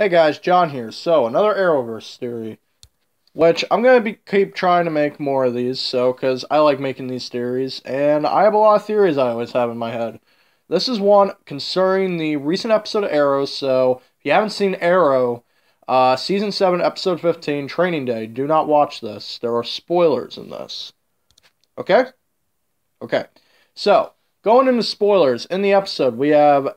Hey guys, John here. So, another Arrowverse theory, which I'm going to be keep trying to make more of these, so, because I like making these theories, and I have a lot of theories I always have in my head. This is one concerning the recent episode of Arrow, so, if you haven't seen Arrow, uh, Season 7, Episode 15, Training Day, do not watch this. There are spoilers in this. Okay? Okay. So, going into spoilers, in the episode, we have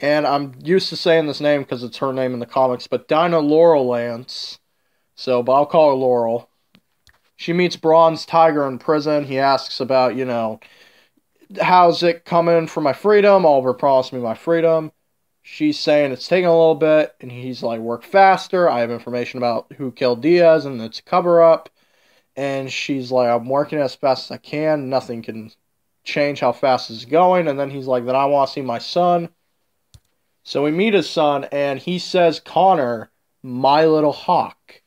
and I'm used to saying this name because it's her name in the comics, but Dinah Laurel Lance. So, but I'll call her Laurel. She meets Bronze Tiger in prison. He asks about, you know, how's it coming for my freedom? Oliver promised me my freedom. She's saying it's taking a little bit, and he's like, work faster. I have information about who killed Diaz, and it's a cover up. And she's like, I'm working as fast as I can. Nothing can change how fast it's going. And then he's like, then I want to see my son. So we meet his son, and he says, Connor, my little hawk.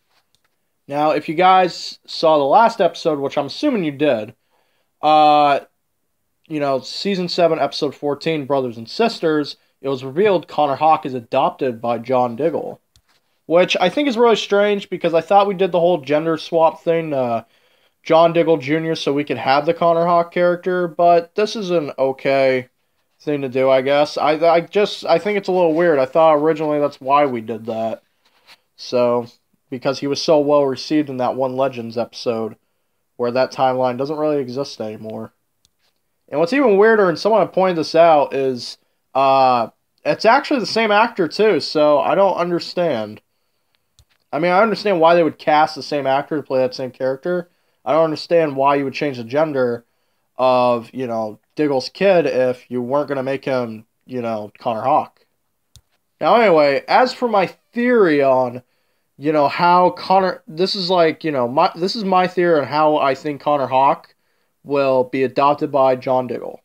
Now, if you guys saw the last episode, which I'm assuming you did, uh, you know, season 7, episode 14, Brothers and Sisters, it was revealed Connor Hawke is adopted by John Diggle. Which I think is really strange because I thought we did the whole gender swap thing, uh, John Diggle Jr., so we could have the Connor Hawke character, but this is an okay thing to do, I guess. I I just I think it's a little weird. I thought originally that's why we did that. So because he was so well received in that one Legends episode where that timeline doesn't really exist anymore. And what's even weirder, and someone pointed this out, is uh it's actually the same actor too, so I don't understand. I mean, I understand why they would cast the same actor to play that same character. I don't understand why you would change the gender of, you know, Diggle's kid if you weren't going to make him, you know, Connor Hawke. Now, anyway, as for my theory on, you know, how Connor, this is like, you know, my this is my theory on how I think Connor Hawke will be adopted by John Diggle.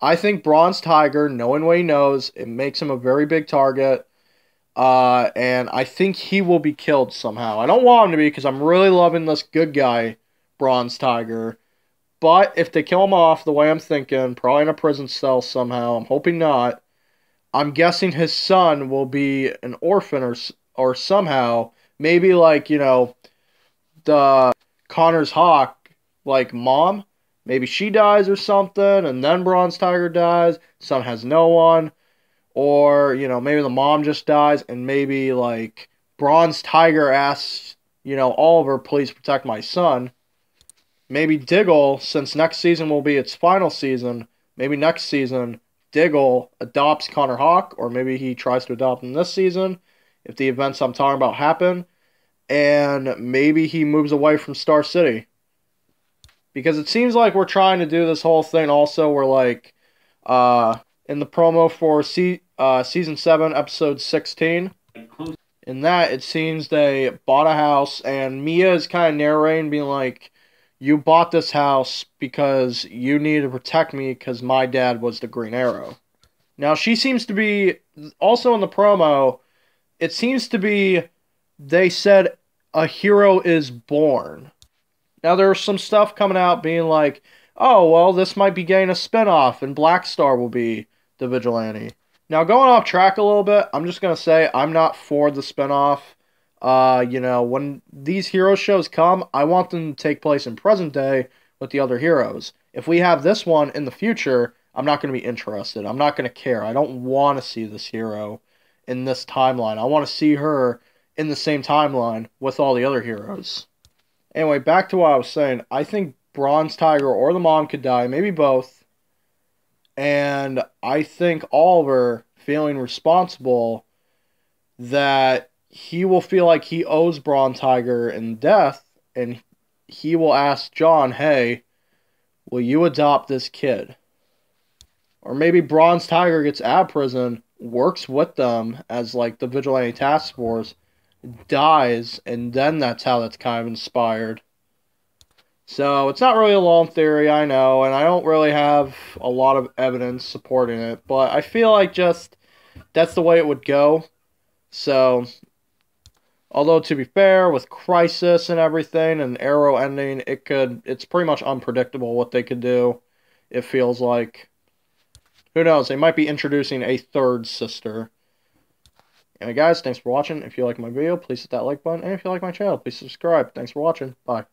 I think Bronze Tiger, knowing what he knows, it makes him a very big target. Uh, and I think he will be killed somehow. I don't want him to be because I'm really loving this good guy, Bronze Tiger. But if they kill him off the way I'm thinking, probably in a prison cell somehow, I'm hoping not. I'm guessing his son will be an orphan or or somehow maybe like you know the Connor's Hawk like mom maybe she dies or something and then Bronze Tiger dies son has no one or you know maybe the mom just dies and maybe like Bronze Tiger asks you know Oliver please protect my son maybe Diggle, since next season will be its final season, maybe next season Diggle adopts Connor Hawke, or maybe he tries to adopt him this season if the events I'm talking about happen, and maybe he moves away from Star City. Because it seems like we're trying to do this whole thing also we're like uh in the promo for se- uh, season 7 episode 16 in that it seems they bought a house and Mia is kind of narrating being like you bought this house because you needed to protect me because my dad was the Green Arrow. Now, she seems to be, also in the promo, it seems to be, they said a hero is born. Now, there's some stuff coming out being like, oh, well, this might be getting a spinoff and Black Star will be the vigilante. Now, going off track a little bit, I'm just going to say I'm not for the spinoff. Uh, you know, when these hero shows come, I want them to take place in present day with the other heroes. If we have this one in the future, I'm not going to be interested. I'm not going to care. I don't want to see this hero in this timeline. I want to see her in the same timeline with all the other heroes. Anyway, back to what I was saying. I think Bronze Tiger or the mom could die, maybe both. And I think Oliver feeling responsible that he will feel like he owes Bronze Tiger in death, and he will ask John, hey, will you adopt this kid? Or maybe Bronze Tiger gets out of prison, works with them as like the vigilante task force, dies, and then that's how that's kind of inspired. So it's not really a long theory, I know, and I don't really have a lot of evidence supporting it, but I feel like just that's the way it would go. So Although to be fair, with Crisis and everything and Arrow ending, it could it's pretty much unpredictable what they could do. It feels like who knows, they might be introducing a third sister. Anyway, guys, thanks for watching. If you like my video, please hit that like button. And if you like my channel, please subscribe. Thanks for watching. Bye.